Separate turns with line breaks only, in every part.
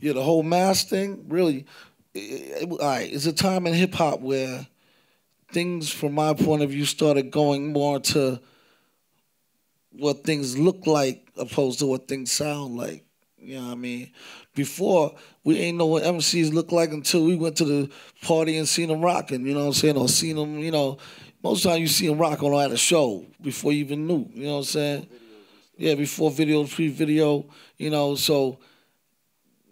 Yeah, the whole mask thing really. It, it, all right, it's a time in hip hop where things, from my point of view, started going more to what things look like opposed to what things sound like. You know what I mean? Before, we ain't know what MCs look like until we went to the party and seen them rocking, you know what I'm saying? Or seen them, you know, most time you see them rocking at a show before you even knew, you know what I'm saying? Yeah, before video, pre-video, you know, so,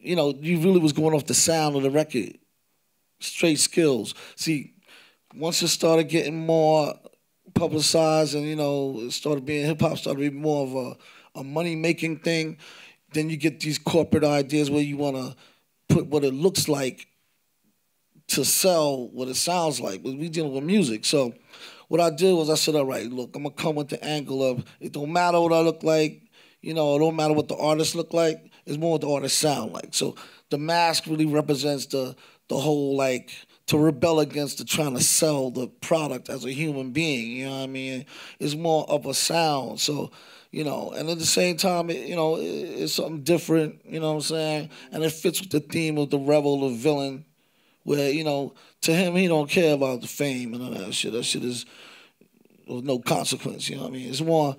you know, you really was going off the sound of the record. Straight skills. See, once it started getting more publicized and, you know, it started being, hip-hop started being more of a, a money-making thing, then you get these corporate ideas where you want to put what it looks like to sell what it sounds like. But we dealing with music, so what I did was I said, all right, look, I'm gonna come with the angle of it don't matter what I look like, you know, it don't matter what the artist look like. It's more what the artist sound like. So the mask really represents the the whole like to rebel against the trying to sell the product as a human being. You know what I mean? It's more of a sound. So you know, and at the same time, it, you know, it, it's something different, you know what I'm saying? And it fits with the theme of the rebel, the villain, where, you know, to him, he don't care about the fame and all that shit. That shit is of no consequence, you know what I mean? It's more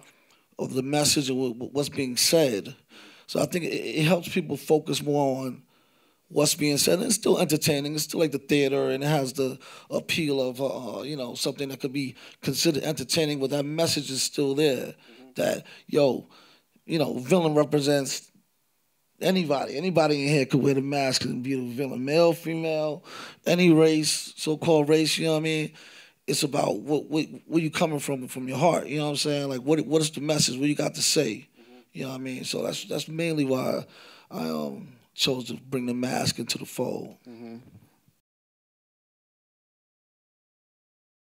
of the message of what's being said. So I think it, helps people focus more on what's being said. And it's still entertaining. It's still like the theater, and it has the appeal of, uh, you know, something that could be considered entertaining, but that message is still there that yo, you know, villain represents anybody. Anybody in here could wear the mask and be the villain, male, female, any race, so-called race. You know what I mean? It's about what, what where you coming from from your heart. You know what I'm saying? Like what what is the message? What you got to say? You know what I mean? So that's that's mainly why I um chose to bring the mask into the fold.
Mm-hmm.